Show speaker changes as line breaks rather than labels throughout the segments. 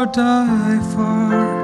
or die for.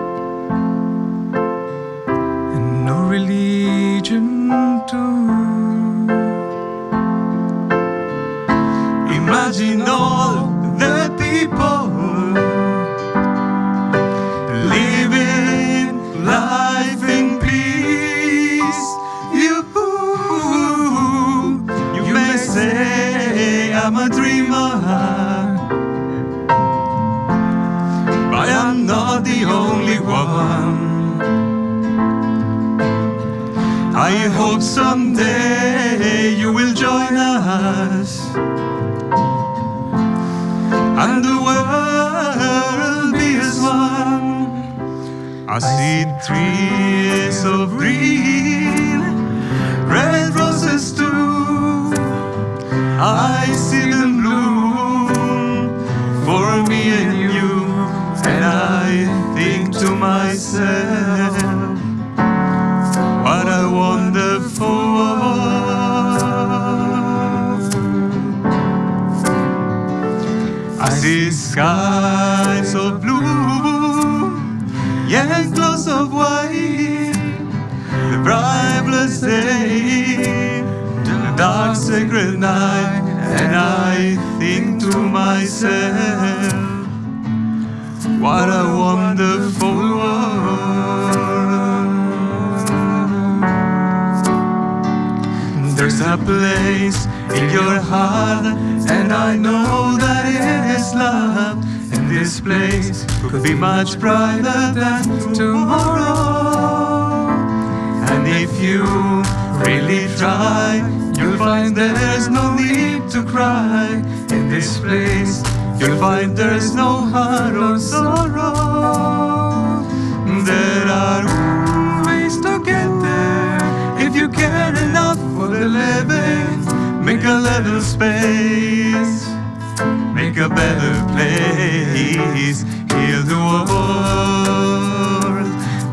And
the world be as one. I see trees of green, red roses too. I see them bloom for me and you, and I think to myself, skies of blue, clouds of white, the bright blessed day, the dark sacred night, and I think to myself, what a wonderful world. There's a place in your heart, and I know that it is love. And this place could be much brighter than tomorrow. And if you really try, you'll find there's no need to cry. In this place, you'll find there's no heart or sorrow. There are space, make a better place. Heal the world,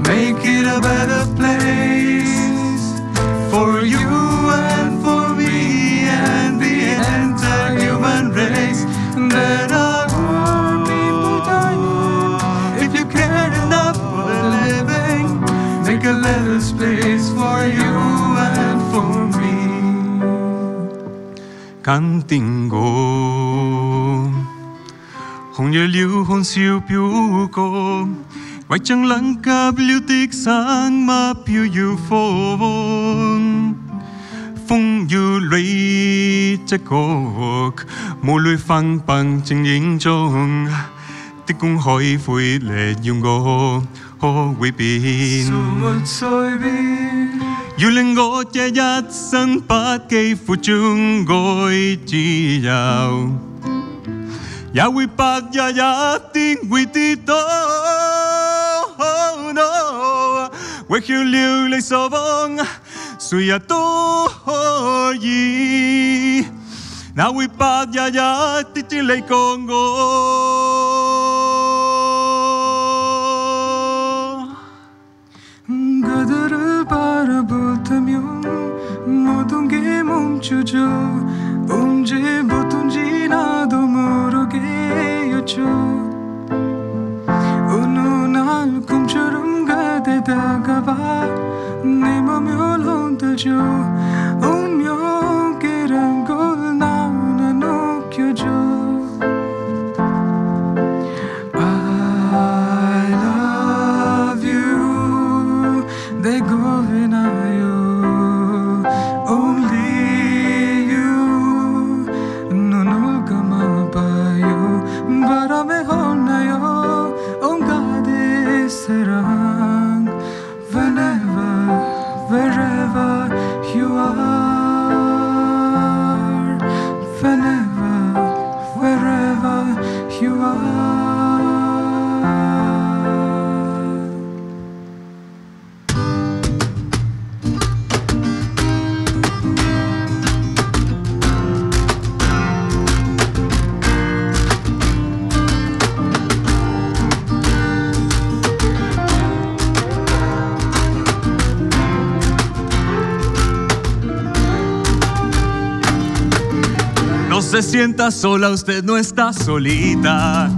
make it a better place cantingo hong ye liu hon siu piu ko vai chang lang ka liu tik sang ma piu yu fo vong phong yu lui che ko mo lui phang bằng ching ying chong tích cũng hỏi vui lệ dùng go ho vi bin
沒在變，
要令我這一生不羈負將愛自由。也會白日一定會跌倒。Oh, no，為了了你所望，誰日都可以。那會白日一啲啲你講我。
게 멈춰져 언제부턴지 나도 모르게였죠. 어느 날 꿈처럼 가대 다가와 내 맘을 흔들죠
se sienta sola, usted no está solita.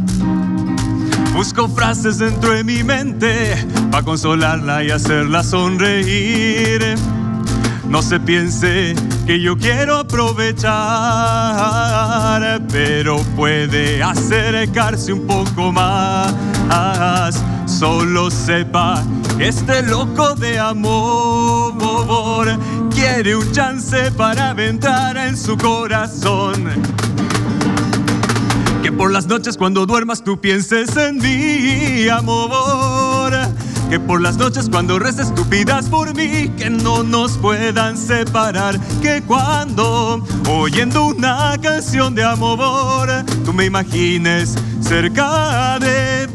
Busco frases dentro de mi mente para consolarla y hacerla sonreír. No se piense que yo quiero aprovechar, pero puede acercarse un poco más. Solo sepa este loco de amor quiere un chance para entrar en su corazón. Que por las noches cuando duermas tú pienses en mi amor. Que por las noches cuando reces tú pidas por mí que no nos puedan separar. Que cuando oyendo una canción de amor tú me imagines cerca de.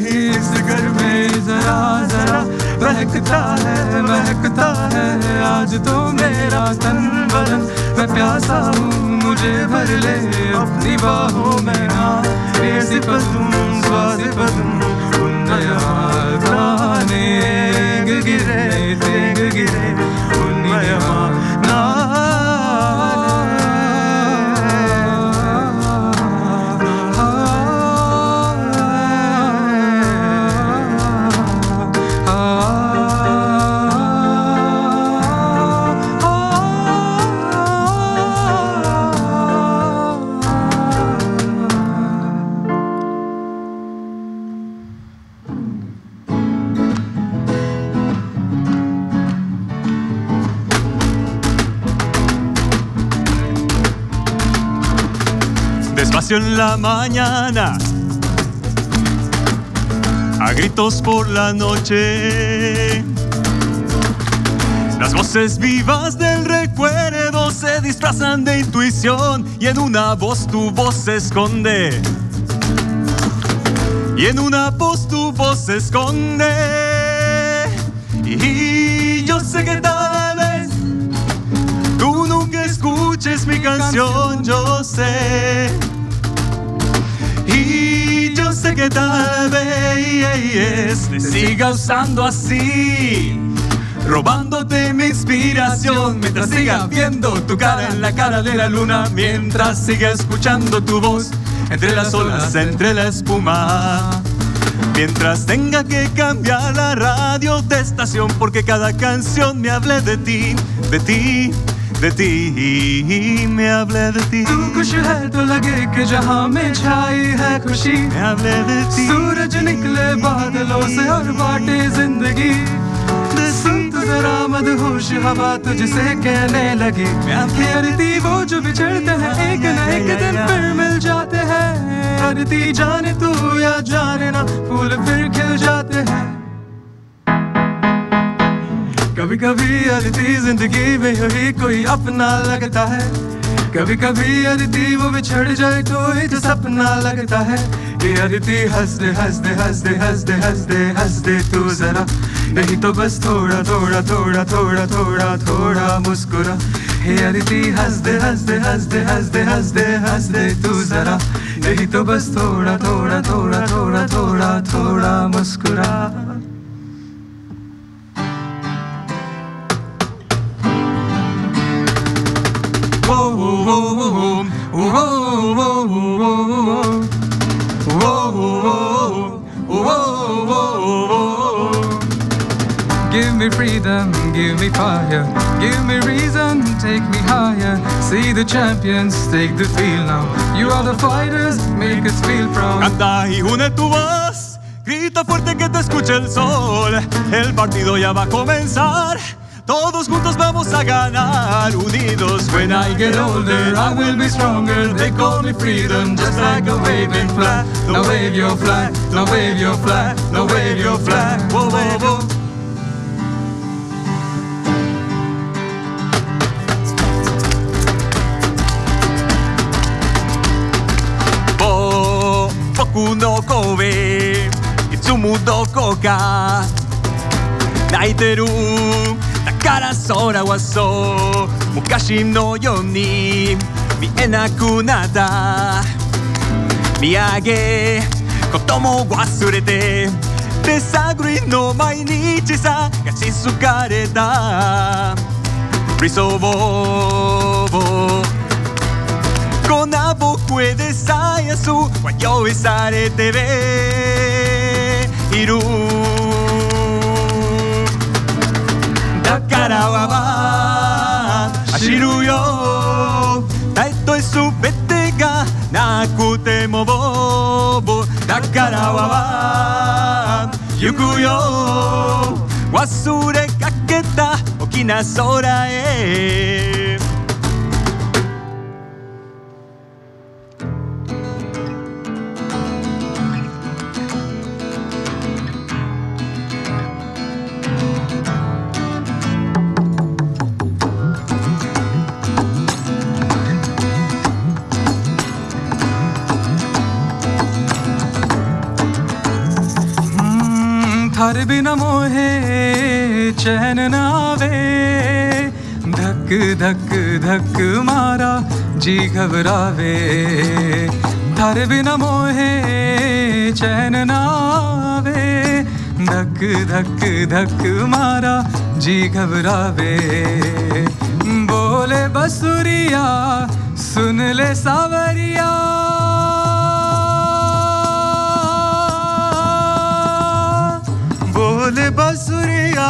रही इस घर में जरा जरा महकता है महकता है। आज तो मेरा तन बदन, मैं प्यासा हूँ, मुझे भर ले अपनी बाहों में ना। सिपतुम स्वासिपतुम उन्नयमाने गिरे तेग गिरे।
En la mañana, a gritos por la noche. Las voces vivas del recuerdo se disfrazan de intuición y en una voz tu voz se esconde. Y en una voz tu voz se esconde. Y yo sé que tal vez tú nunca escuches mi canción, yo sé. Y yo sé que tal vez te siga usando así, robándote mi inspiración, mientras siga viendo tu cara en la cara de la luna, mientras siga escuchando tu voz entre las olas, entre la espuma. Mientras tenga que cambiar la radio de estación porque cada canción me hable de ti, de ti, de ti, me hable de ti.
तू खुश है तो लगे कि जहाँ में छाई है खुशी।
Me hable de ti.
सूरज निकले बादलों से और बाटे ज़िंदगी। जरा मदहोश हवा तुझसे कहने लगी। अरती वो जो बिछड़ते हैं एक न एक दिन फिर मिल जाते हैं। जाने तू या जाने ना फूल फिर खिल जाते हैं। कभी कभी अदिति ज़िंदगी में यही कोई अपना लगता है। कभी कभी अदिति वो बिछड़ जाए कोई जो सपना लगता है कि अदिति हंस दे हंस दे हंस दे हंस दे हंस दे हंस दे तू जरा। नहीं तो बस थोड़ा थोड़ा थोड़ा थोड़ा थोड़ा थोड़ा मुस्कुरा। हे अदिति हंस दे हंस दे हंस दे हंस दे हंस दे हंस दे तू जरा। नहीं तो बस थोड़ा थोड़ा थोड़ा थोड़ा थोड़ा थोड़ा मुस्कुरा। Me freedom, give me fire, give me reason, take me higher. See the champions, take the field now. You are the fighters, make us feel proud.
Canta y une tu voz, grita fuerte que te escuche el sol. El partido ya va a comenzar. Todos juntos vamos a ganar, unidos. When I get older, I will be stronger. They call me freedom, just like a waving flag. Now wave your flag, now wave your flag, now wave your flag. Whoa, whoa, whoa. くの声いつもどこか泣いてるだから空はそう昔のように見えなくなった。見上げことも忘れて。手探りの毎日さがしかれた。理想をさやす。は用意されている。だからは走るよ。たとえ全てがなくてもだからは行くよ。忘れかけた大きな空へ。
थारे बिना मोहे चैन ना आवे। धक धक धक मारा जी घबरावे। थारे बिना मोहे चैन ना आवे। धक धक धक मारा जी घबरावे। बोले बसुरिया, सुन ले सावरिया। सुन बसुरिया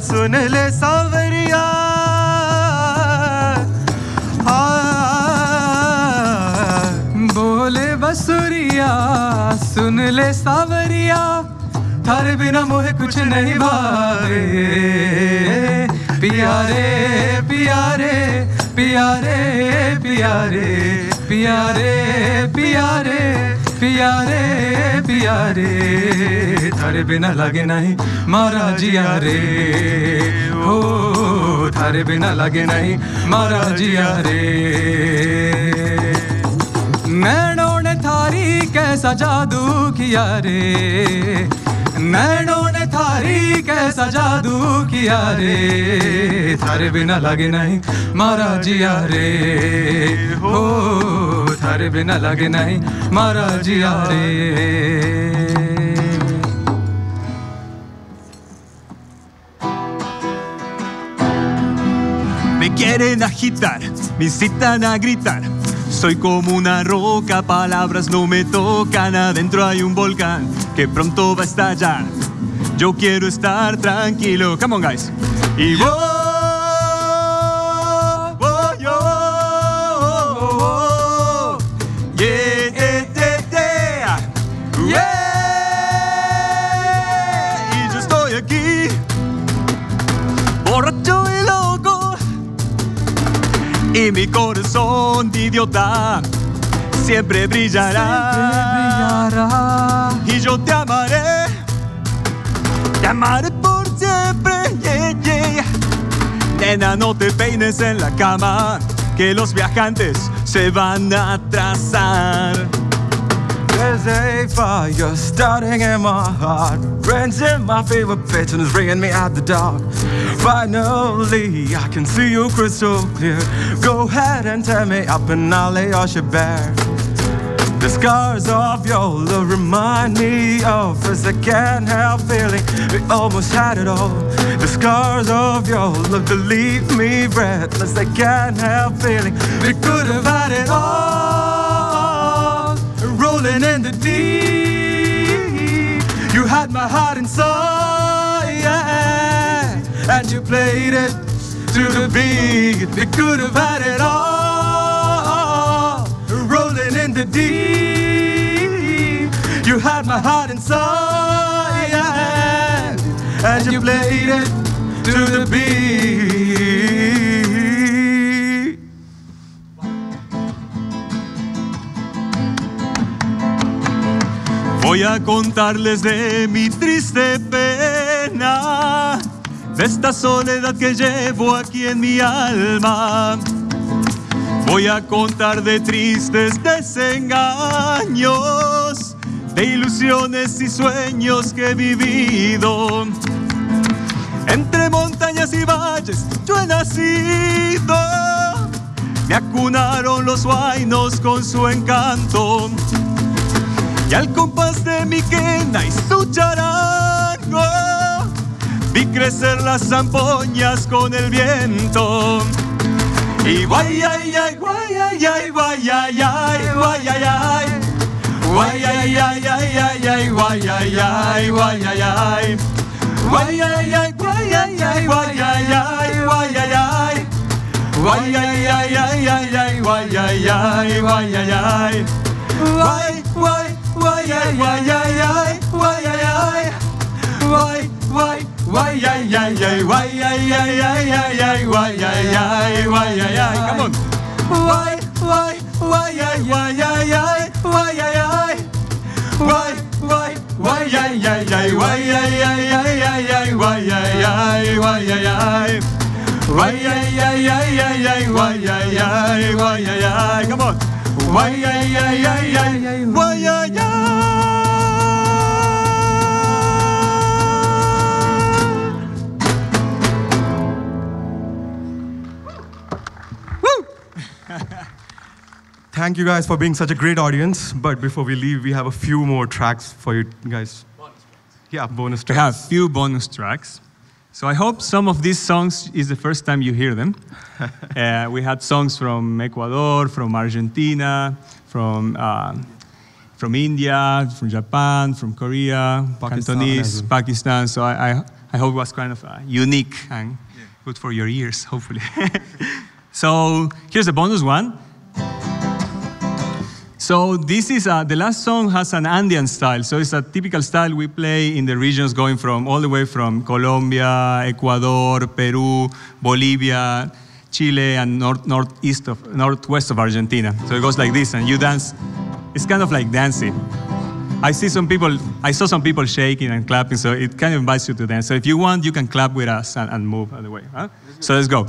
सुन ले सावरिया। बोले बसुरिया सुन ले सावरिया। थारे बिना मोहे कुछ नहीं भारे प्यारे प्यारे प्यारे प्यारे प्यारे प्यारे, पियारे पियारे, थारे बिना लगे नहीं, मारा जिया रे। हो, थारे बिना लगे नहीं, मारा जिया रे। नैनों ने थारी कैसा जादू किया रे। नैनों ने थारी कैसा जादू किया रे। थारे बिना लगे नहीं, मारा जिया रे। हो थारे बिना लगे नहीं मारा जिया रे
Me quieren agitar, me incitan a gritar. Soy como una roca, palabras no me tocan. Adentro hay un volcán que pronto va a estallar. Yo quiero estar tranquilo. Come on, guys. Y voy, voy Siempre brillará. Y yo te amaré, te amaré por siempre. Yeah, yeah. Nena, no te peines en la cama, que los viajantes se van a atrasar.
There's a fire starting in my heart. Friends in my favorite bedroom is bringing me out the dark. Finally, I can see you crystal clear. Go ahead and tear me up, and I'll lay all your shit bare. The scars of your love remind me of us. I can't help feeling we almost had it all. The scars of your love that leave me breathless. I can't help feeling we could have had it all. Rolling in the deep, you had my heart inside, yeah, and you played it to the beat. We could have had it all. Rolling in the deep, you had my heart inside, yeah, and you played it to the beat.
Voy a contarles de mi triste pena, de esta soledad que llevo aquí en mi alma. Voy a contar de tristes desengaños de ilusiones y sueños que he vivido. Entre montañas y valles yo he nacido. Me acunaron los huainos con su encanto. Y al compás de mi quena y su vi crecer las zampoñas con el viento. Y guay, ay, ay, guay, ay, ay, guay, ay, ay, guay, ay, ay. Guay, ay, ay, ay, ay, ay, guay, ay, ay, guay, ay, ay. Guay, ay, ay, guay, ay, ay, guay, ay, ay, guay, ay, ay. Guay, ay, ay, ay, ay, ay, guay, ay, ay, guay, ay, ay. Guay, guay, guay, ay, guay, ay, ay, guay, ay, ay. Guay, guay, Why, yeah, yeah, yeah, why, yeah, yeah, yeah, yeah, yeah, why, yeah, yeah, why, yeah, yeah. Come on. Why, why, why, yeah, why, yeah, yeah, why, yeah, yeah. Why, why, why, yeah, yeah, yeah, why, yeah, yeah, yeah, yeah, yeah, why, yeah, yeah, why, yeah, yeah. Why, yeah, yeah, yeah, yeah, yeah, why, yeah, yeah, why, yeah, yeah. Come on. Why, yeah, yeah, yeah, yeah, why, yeah.
Thank you guys for being such a great audience. But before we leave, we have a few more tracks for you guys. Yeah, bonus
We
tracks.
have few bonus tracks. So I hope some of these songs is the first time you hear them. uh, we had songs from Ecuador, from Argentina, from uh, from India, from Japan, from Korea,
Pakistan
Cantonese. Pakistan. So I, I, I hope it was kind of uh, unique and good for your ears, hopefully. so here's a bonus one. So this is uh, the last song has an Andean style. So it's a typical style we play in the regions going from all the way from Colombia, Ecuador, Peru, Bolivia, Chile, and north northeast of northwest of Argentina. So it goes like this, and you dance. It's kind of like dancing. I see some people. I saw some people shaking and clapping, so it kind of invites you to dance. So if you want, you can clap with us and, and move other way. Huh? So let's go.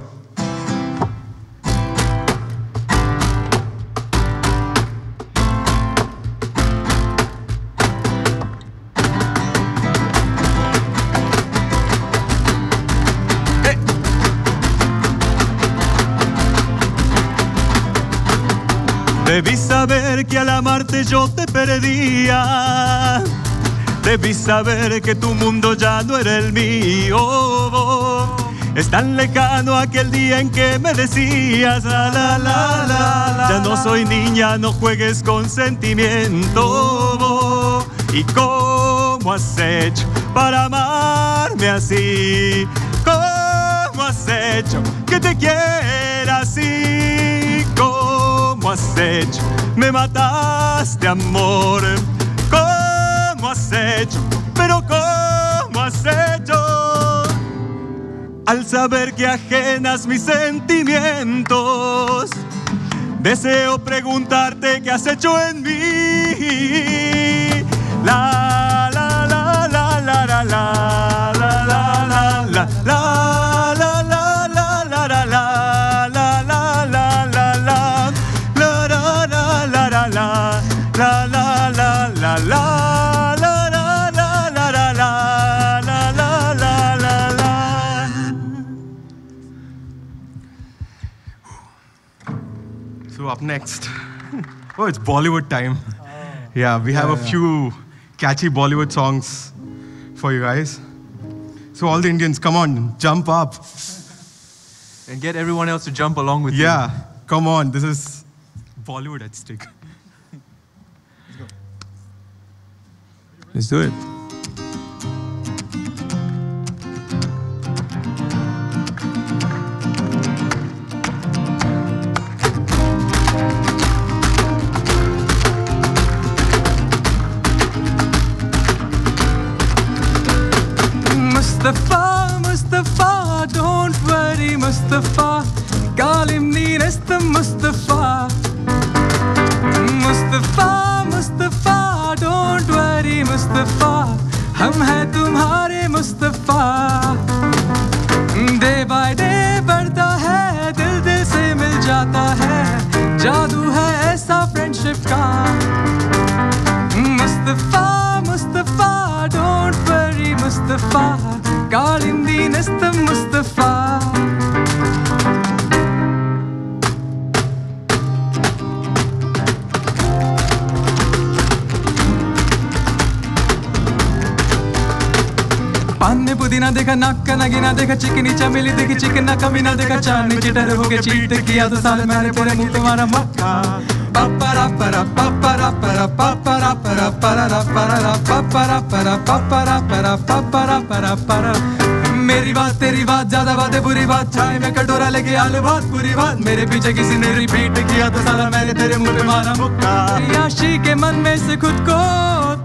Debí saber que al amarte yo te perdía. Debí saber que tu mundo ya no era el mío. Es tan lejano aquel día en que me decías la la la la. Ya no soy niña, no juegues con sentimiento. ¿Y cómo has hecho para amarme así? ¿Cómo has hecho que te quiera así? ¿Cómo has hecho? Me mataste, amor. ¿Cómo has hecho? Pero ¿cómo has hecho? Al saber que ajenas mis sentimientos, deseo preguntarte qué has hecho en mí. La la la la la la la la la la la
up next, oh, it's Bollywood time. Yeah, we have a few catchy Bollywood songs for you guys. So all the Indians, come on, jump up.
And get everyone else to jump along with you.
Yeah, come on. This is Bollywood at stake.
Let's
go. Let's do it. पान ने देखा, नाक का नगीना देखा, चिकनी चमेली देखी, चिकन ना कमीना देखा चांदनी चिटर हो के चीट किया तो साले मैंने पूरे मुँह पे मारा मक्का। पापरा परा पापरा परा पापरा परा परा परा पापरा परा पापरा परा पापरा परा परा मेरी बात तेरी बात, ज़्यादा बात है बुरी बात चाय में कटोरा लेके आलू बात, बुरी बात। मेरे पीछे किसी ने रिपीट किया तो साला मैंने तेरे मुँह पे मारा मुक्का। याशी के मन में से खुद को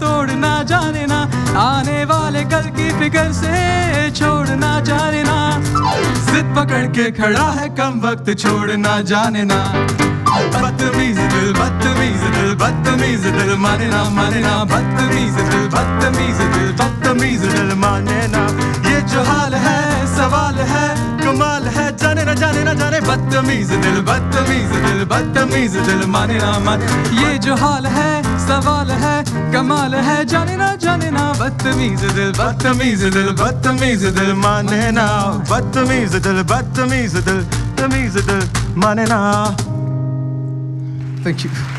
तोड़ना जाने ना आने वाले कल की फ़िक्र से छोड़ना जाने ना जिद पकड़ के खड़ा है कम वक्त छोड़ना जाने ना बदतमीज दिल बदतमीज दिल बदतमीज दिल माने ना माने ना बदतमीज दिल बदतमीज दिल बदतमीज दिल माने ना ये जो हाल है सवाल है कमाल है बदतमीज दिल बदतमीज दिल बदतमीज दिल माने ये जो हाल है सवाल है कमाल है जाने ना जाने ना बदतमीज दिल बदतमीज दिल बदतमीज दिल माने ना बदतमीज दिल बदतमीज दिल बदतमीज दिल माने ना Thank you.